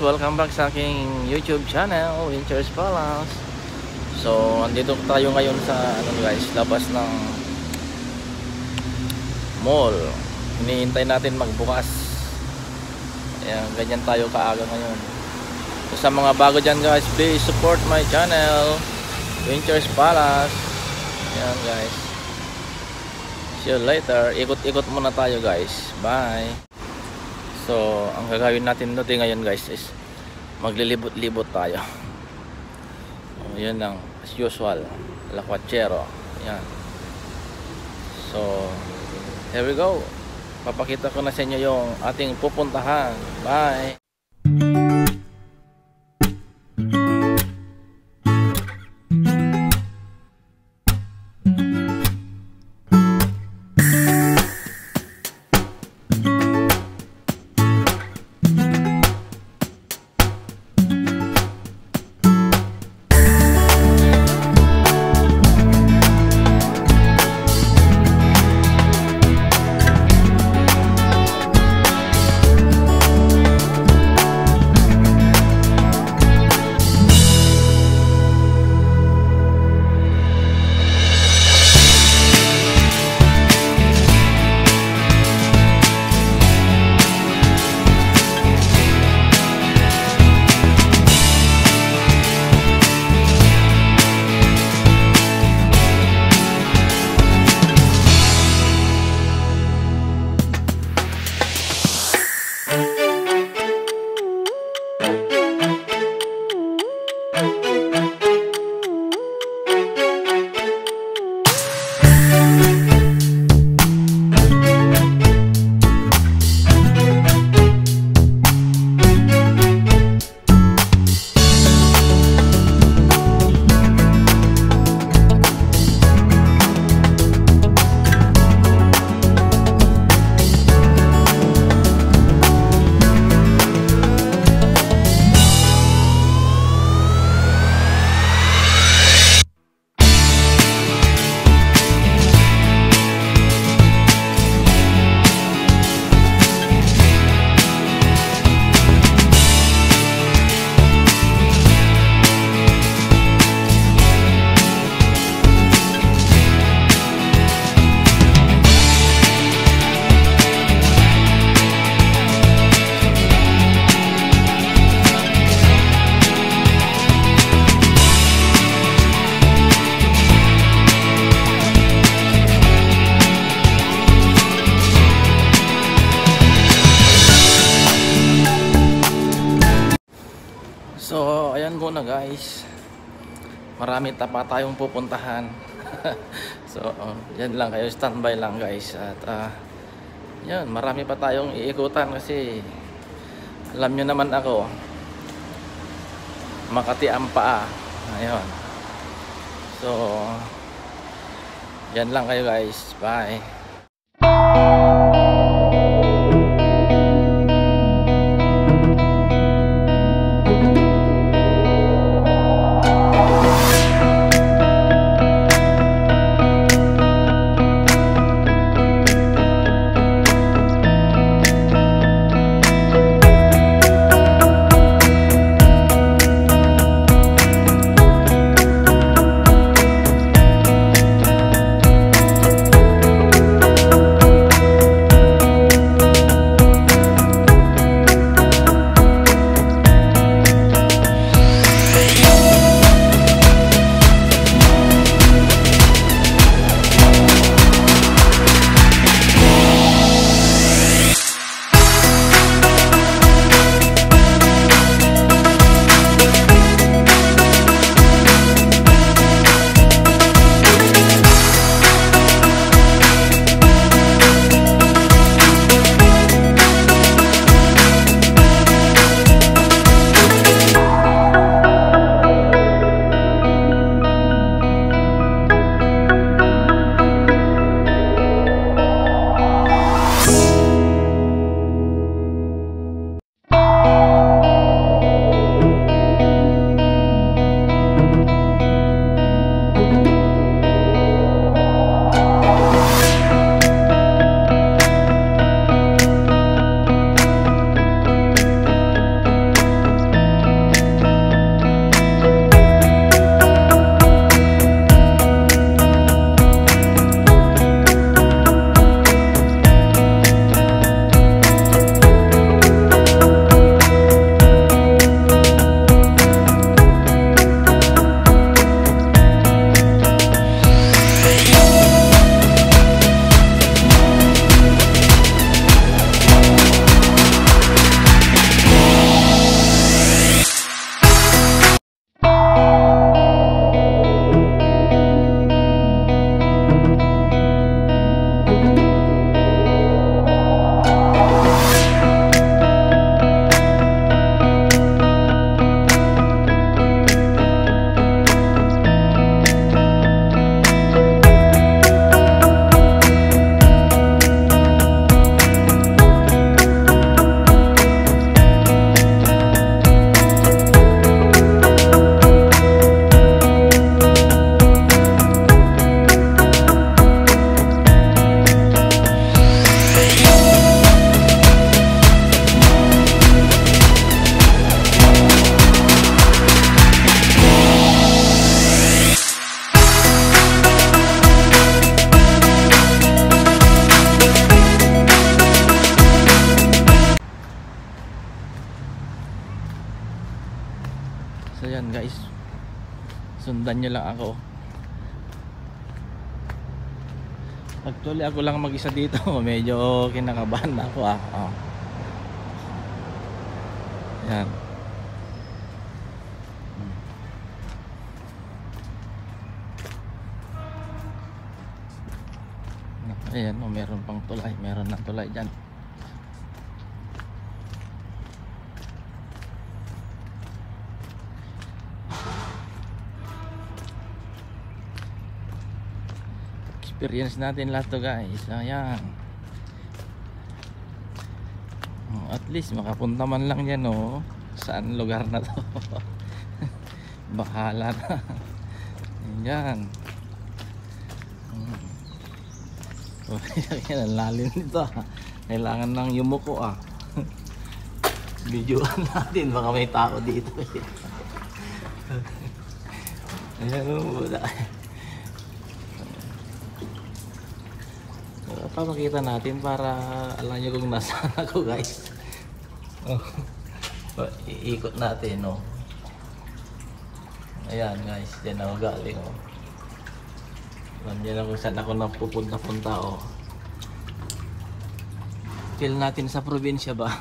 Welcome back sa aking YouTube channel, Winters Palace. So, andito tayo ngayon sa ano guys, labas ng mall. Hinihintay natin magbukas. Ayan, ganyan tayo kaaga ngayon. So, sa mga bago dyan guys, please support my channel, Winters Palace. Ayan guys. See you later. Ikot-ikot muna tayo guys. Bye. So, ang gagawin natin dito ngayon guys is maglilibot-libot tayo. So, yun lang. As usual. Lakwachero. Yan. So, here we go. Papakita ko na sa inyo yung ating pupuntahan. Bye! Ayan muna guys. Marami pa tayong pupuntahan. so, uh, yan lang kayo. Standby lang guys. At, uh, yan, marami pa tayong iikutan kasi alam nyo naman ako Makati ang paa. Ayun. So, yan lang kayo guys. Bye. Sundan nyo lang ako actually ako lang mag isa dito medyo kinakabahan na ako ah oh. yan Ayan, oh, meron pang tulay. Meron ng tulay dyan. Experience natin lahat to guys. Ayan. Oh, at least makapunta man lang yan oh. Saan lugar na to? Bahala na. Ayan. Oh, yan ang lalim nito ah. Kailangan ng yumuko ah. Videoan natin baka may tao dito. Ayan o. So, papakita natin para alam nyo kung nasaan ako guys. Oh. So, iikot natin no. Ayan guys, dyan ako galing oh. Alam niyo na kung saan ako napupunta-punta oh. Feel natin sa probinsya ba?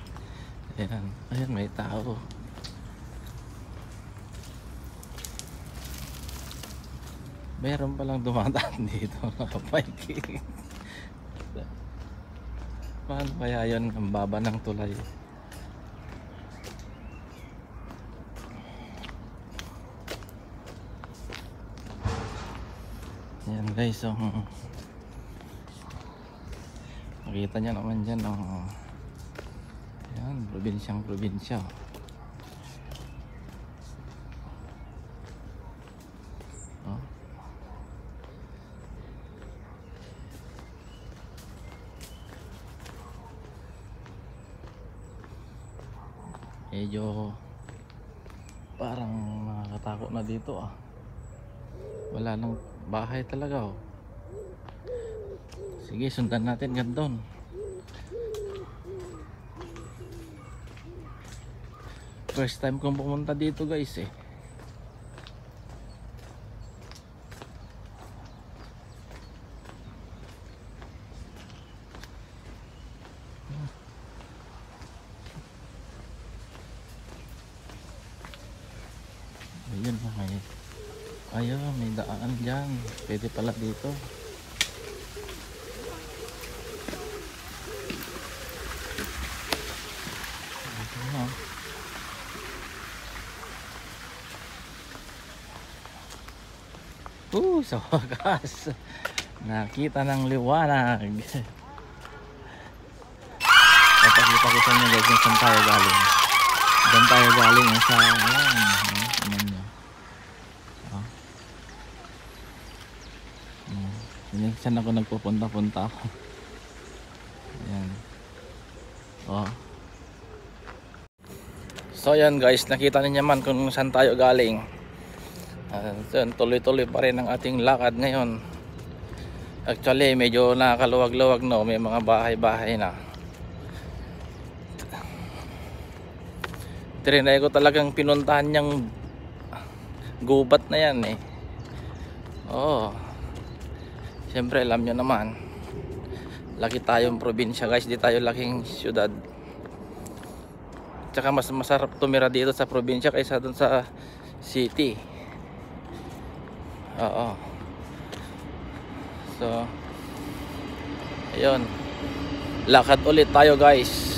ayan, ayan may tao. Meron palang dumadaan dito nakabiking. Paano kaya yun ang baba ng tulay? Ayan guys, oh. Makita nyo naman dyan, oh. Ayan, probinsyang probinsya. Oh. Medyo parang nakakatakot na dito ah. Wala nang bahay talaga oh. Sige, sundan natin gandun. First time kong pumunta dito guys eh. May Ayun, may daan dyan. Pwede pala dito. Ito na. Uh, sa wakas. Nakita ng liwanag. Papakita ko sa inyo guys kung saan tayo galing. Saan tayo galing sa, ayan, ayan, tingnan nyo. Oh. Yun, saan ako nagpupunta-punta ako. Ayan. Oh. So yan guys, nakita niyo naman kung saan tayo galing. Uh, tuloy-tuloy pa rin ang ating lakad ngayon. Actually, medyo nakakaluwag-luwag no, may mga bahay-bahay na. Trinay ko talagang pinuntahan niyang gubat na yan eh. Oo. Siyempre, alam nyo naman. Laki tayong probinsya guys, di tayo laking syudad. Tsaka mas masarap tumira dito sa probinsya kaysa dun sa city. Oo. So, ayun. Lakad ulit tayo guys.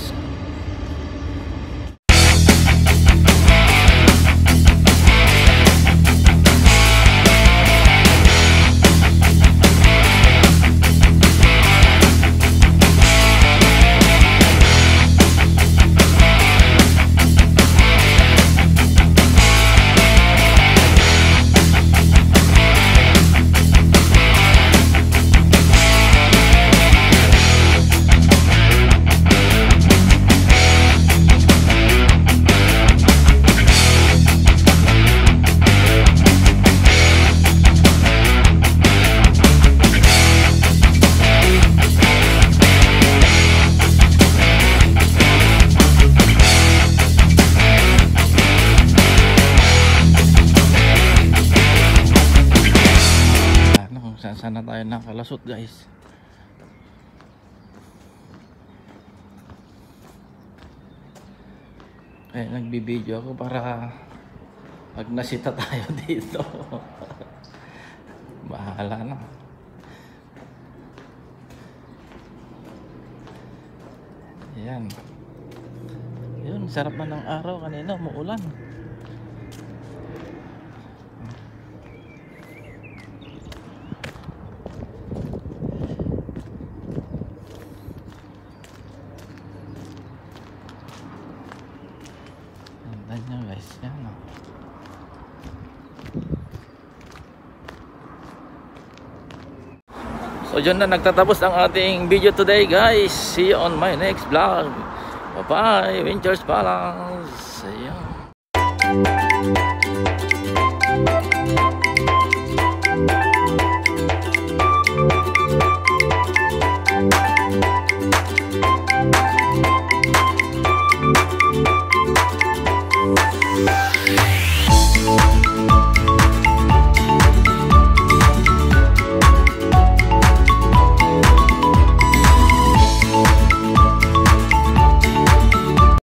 Nakalasot guys. Eh nagbibideo ako para pag nasita tayo dito. Bahala na. Yan yun sarap na ng araw kanina umuulan guys. Yan o. So dyan na nagtatapos ang ating video today guys. See you on my next vlog. Bye bye. Winters Palace. Ayan.